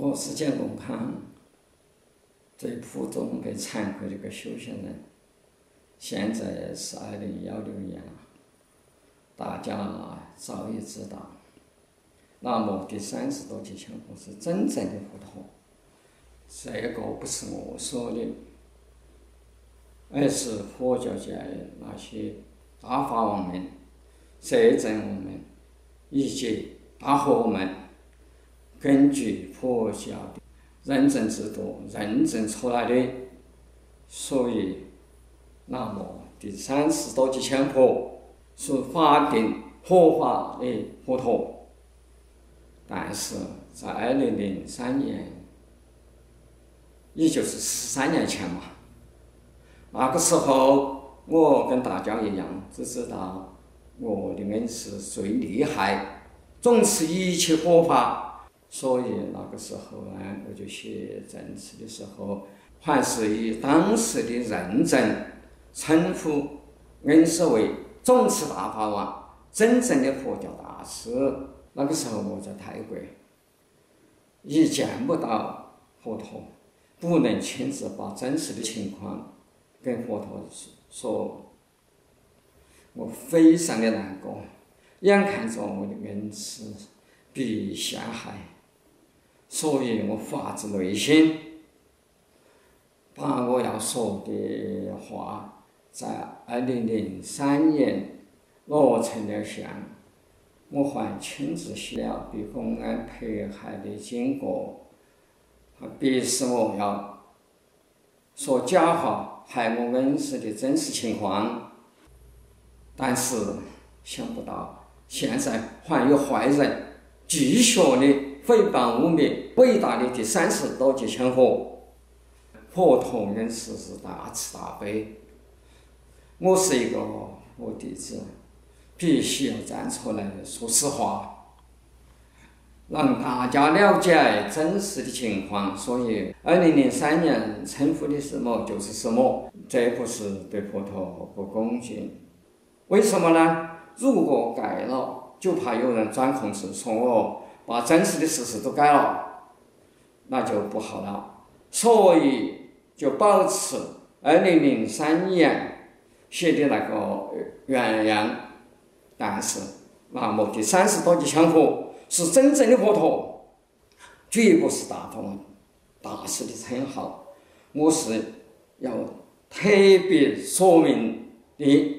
我是简公康，最普通被惭愧的一个修行人。现在是二零幺六年了，大家早已知道，那么第三十多节强佛是真正的佛陀。这个不是我说的，而是佛教界那些大法王们、摄政王们以及大佛们。根据佛教的认证制度认证出来的，所以，那么第三十多级千佛是法定合法的佛陀，但是在二零零三年，也就是十三年前嘛，那个时候我跟大家一样，只知道我的恩师最厉害，总持一切佛法。所以那个时候呢，我就写证词的时候，还是以当时的认证称呼恩师为总持大法王，真正的佛教大师。那个时候我在泰国，也见不到佛陀，不能亲自把真实的情况跟佛陀说，我非常的难过，眼看着我的恩师被陷害。所以我发自内心把我要说的话，在二零零三年落成了像，我还亲自写了被公安迫害的经过，他逼使我要说假话害我恩师的真实情况，但是想不到现在还有坏人继续的。诽谤污蔑伟大的第三十多届千佛，佛陀恩师是大慈大悲。我是一个佛弟子，必须要站出来说实话，让大家了解真实的情况。所以，二零零三年称呼的什么就是什么，这不是对佛陀不恭敬。为什么呢？如果改了，就怕有人钻空子说我。把真实的事实都改了，那就不好了。所以就保持二零零三年写的那个原样，但是那么第三十多级香火是真正的佛陀，绝不是大佛大师的称号。我是要特别说明的。